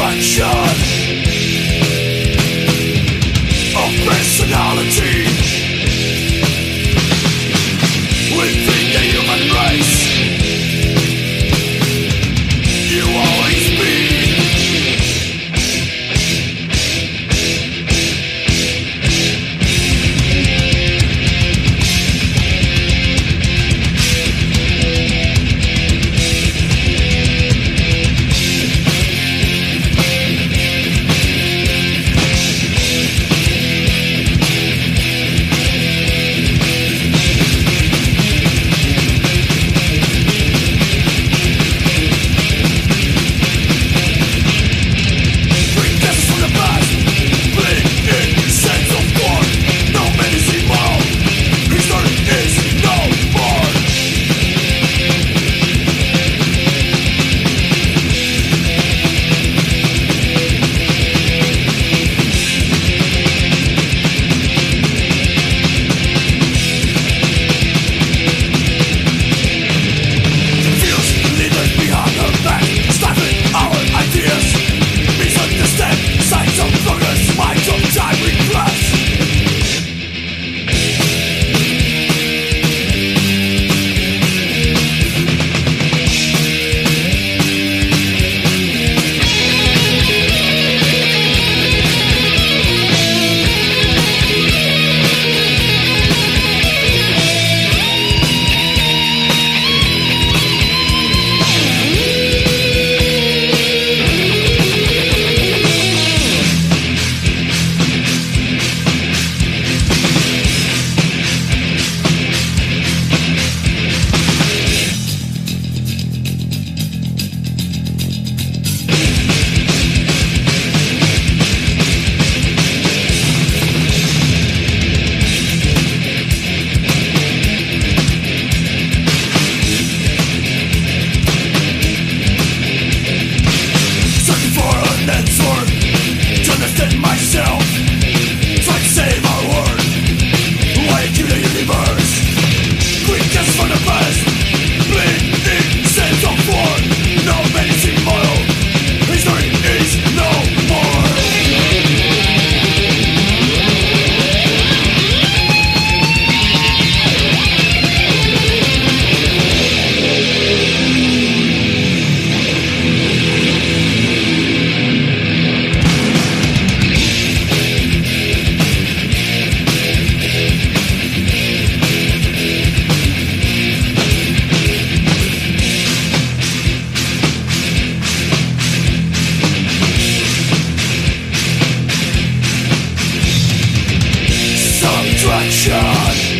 destruction contraction